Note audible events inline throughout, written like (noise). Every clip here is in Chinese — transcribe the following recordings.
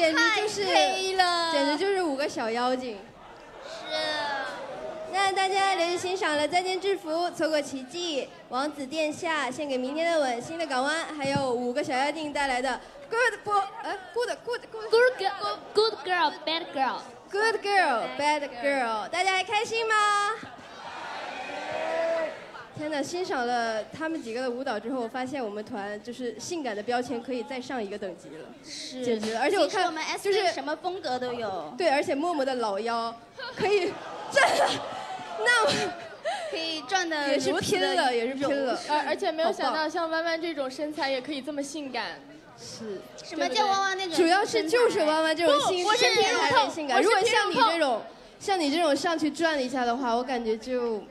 简直就是黑了简直就是五个小妖精。是。那大家连续欣赏了《再见制服》《错过奇迹》《王子殿下》《献给明天的吻》《新的港湾》，还有五个小妖精带来的 Good Boy，呃，Good Good Good Good girl, good girl, bad girl. Good Girl Bad Girl，大家还开心吗？欣赏了他们几个的舞蹈之后，我发现我们团就是性感的标签可以再上一个等级了，是简直了！而且我看我们 S 就是什么风格都有，对，而且默默的老腰 (laughs) 可以站了那么 (laughs) 可以转的也是拼了，也是拼了，而而且没有想到像弯弯这种身材也可以这么性感。是。什么叫弯弯那种？主要是就是弯弯这种性不我身体皮肉才很性感。如果像你这种，像你这种上去转了一下的话，我感觉就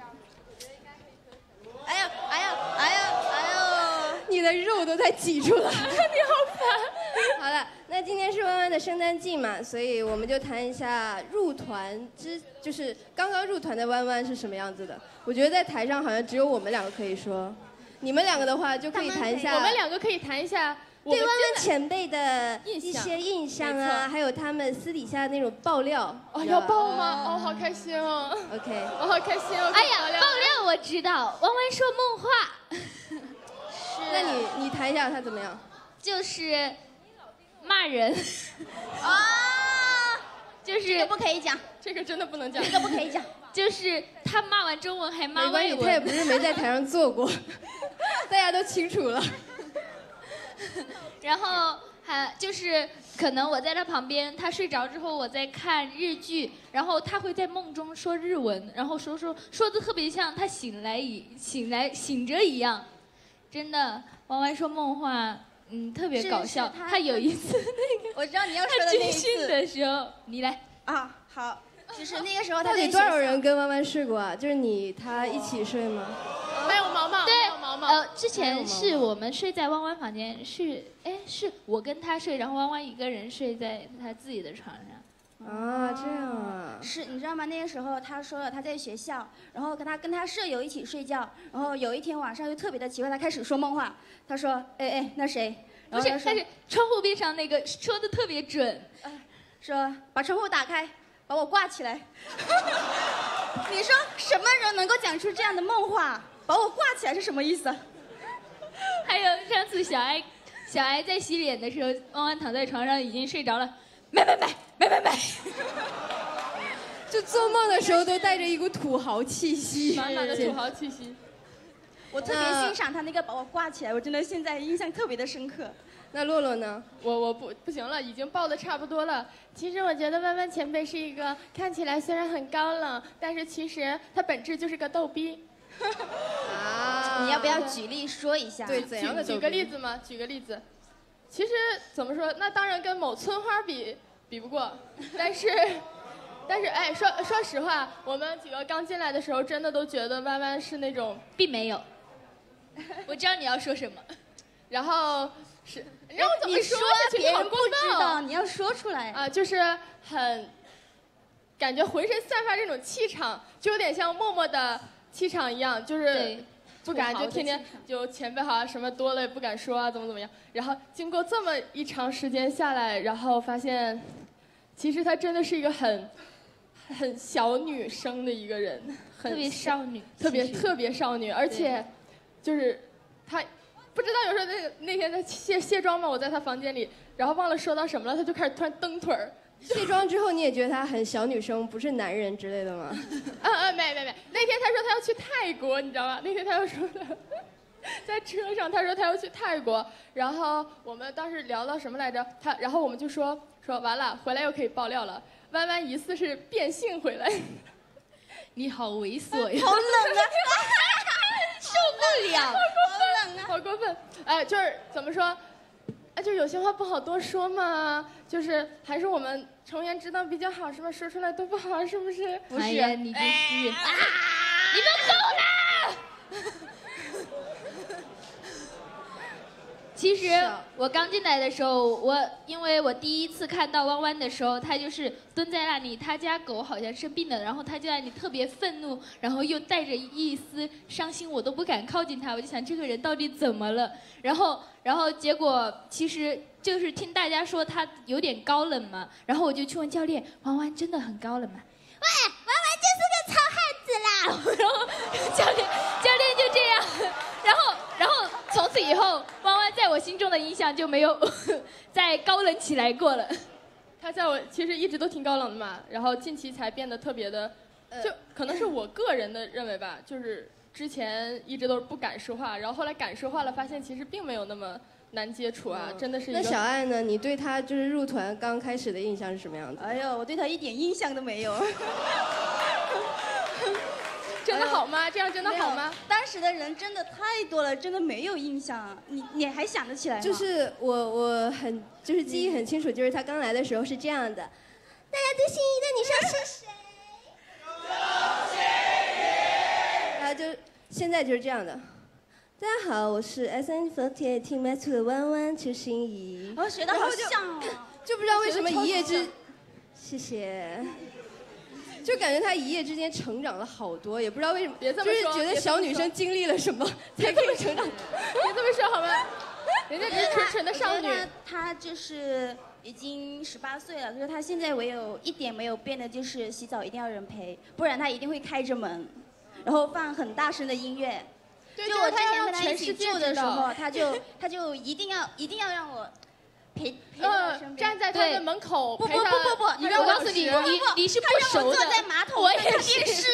哎呀哎呀哎呀哎呦！你的肉都在挤出来，(laughs) 你好烦。(laughs) 好了，那今天是弯弯的圣诞季嘛，所以我们就谈一下入团之，就是刚刚入团的弯弯是什么样子的。我觉得在台上好像只有我们两个可以说，你们两个的话就可以谈一下。我们两个可以谈一下对弯弯前辈的一些印象啊，还有他们私底下那种爆料。哦，要爆吗？哦，好开心哦！OK，我好开心哦！哎呀，爆料我知道，弯弯说梦话，(laughs) 那你你谈一下他怎么样？就是骂人，啊，(laughs) 就是这个不可以讲，这个真的不能讲，这个不可以讲。(laughs) 就是他骂完中文还骂没关系，外文，他也不是没在台上做过，(laughs) 大家都清楚了。然后还就是可能我在他旁边，他睡着之后我在看日剧，然后他会在梦中说日文，然后说说说的特别像他醒来一醒来醒着一样，真的，弯弯说梦话，嗯，特别搞笑。他他有一次那个 (laughs) 我知道你要说的那一军训次的时候，你来。啊，好，就是那个时候他到底多少人跟弯弯睡过啊？就是你他一起睡吗？还有毛毛，对还有毛毛。呃，之前是我们睡在弯弯房间，是哎是我跟他睡，然后弯弯一个人睡在他自己的床上。啊，这样啊。是你知道吗？那个时候他说了他在学校，然后跟他跟他舍友一起睡觉，然后有一天晚上就特别的奇怪，他开始说梦话，他说哎哎那谁，然不是，但是窗户边上那个说的特别准。说把窗户打开，把我挂起来。(laughs) 你说什么人能够讲出这样的梦话？把我挂起来是什么意思？还有上次小艾，小艾在洗脸的时候，弯弯躺在床上已经睡着了，买买买买买买，(laughs) 就做梦的时候都带着一股土豪气息，满满的土豪气息。我特别欣赏他那个把我挂起来，我真的现在印象特别的深刻。那洛洛呢？我我不不行了，已经抱的差不多了。其实我觉得弯弯前辈是一个看起来虽然很高冷，但是其实他本质就是个逗逼。(laughs) 啊，你要不要举例说一下？对怎样的举举个例子吗？举个例子。其实怎么说，那当然跟某村花比比不过，(laughs) 但是 (laughs) 但是哎，说说实话，我们几个刚进来的时候，真的都觉得弯弯是那种，并没有。我知道你要说什么，(laughs) 然后是让我怎么你说下去？别人不知道，你要说出来。啊，就是很感觉浑身散发这种气场，就有点像默默的气场一样，就是对不敢就天天就前辈好像什么多了也不敢说啊，怎么怎么样。然后经过这么一长时间下来，然后发现其实她真的是一个很很小女生的一个人，很特别少女，特别特别少女，而且就是她不知道有时候那那天她卸卸妆嘛，我在她房间里，然后忘了说到什么了，她就开始突然蹬腿儿。卸妆之后你也觉得她很小女生，不是男人之类的吗？啊 (laughs) 啊，没没没，那天她说她要去泰国，你知道吗？那天她又说的，在车上他说他要去泰国，然后我们当时聊到什么来着？他然后我们就说说完了，回来又可以爆料了。弯弯疑似是变性回来，你好猥琐呀！好冷啊！受不了。(laughs) 好冷啊！好过分！哎，就是怎么说？哎，就有些话不好多说嘛，就是还是我们成员知道比较好，是吧？说出来都不好，是不是？不哎呀，你这是，你们走啦！其实我刚进来的时候，我因为我第一次看到弯弯的时候，他就是蹲在那里，他家狗好像生病了，然后他就在那里特别愤怒，然后又带着一丝伤心，我都不敢靠近他，我就想这个人到底怎么了？然后，(laughs) 然后结果其实就是听大家说他有点高冷嘛，然后我就去问教练，弯弯真的很高冷吗？喂，弯弯就是个糙汉子啦！(laughs) 然后教练教练就这样，(laughs) 然后然后从此以后，在我心中的印象就没有 (laughs) 再高冷起来过了。他在我其实一直都挺高冷的嘛，然后近期才变得特别的，就可能是我个人的认为吧，(laughs) 就是之前一直都是不敢说话，然后后来敢说话了，发现其实并没有那么难接触啊，真的是一个。那小爱呢？你对他就是入团刚开始的印象是什么样子？哎呦，我对他一点印象都没有。(laughs) 真的好吗？这样真的好吗？当时的人真的太多了，真的没有印象。你你还想得起来吗？就是我我很就是记忆很清楚，就是他刚来的时候是这样的，大家最心仪的女生是谁？然后就现在就是这样的。大家好，我是 S N F T Team S Two 的弯弯邱心怡。哦，学的好像哦。就不知道为什么一夜之，谢谢。就感觉她一夜之间成长了好多，也不知道为什么，就是觉得小女生经历了什么 (laughs) 才可以成长。别这么说好吗？(laughs) 人家只是纯纯的少女。她就是已经十八岁了，可是她现在唯有一点没有变的就是洗澡一定要人陪，不然她一定会开着门，然后放很大声的音乐。就我之前跟她一起住的时候，她就她就一定要一定要让我。陪陪呃，站在他的门口不不不不不，我告诉你，你你是不熟的。坐在马桶，我也是。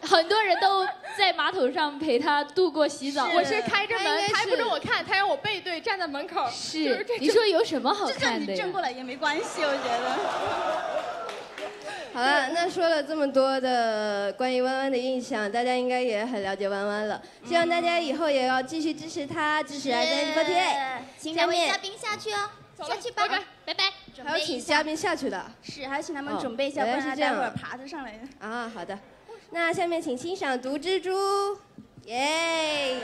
(laughs) 很多人都在马桶上陪他度过洗澡。我是开着门，他不准我看，他让我背对站在门口。是，你说有什么好看的？正过来也没关系，我觉得。好了，那说了这么多的关于弯弯的印象，大家应该也很了解弯弯了。希望大家以后也要继续支持他，支持 S N 下面嘉宾下去哦。下去吧，拜拜。还要请嘉宾下去的，是，还要请他们准备一下，不然他待会儿爬着上来。啊，好的。那下面请欣赏《毒蜘蛛》，耶。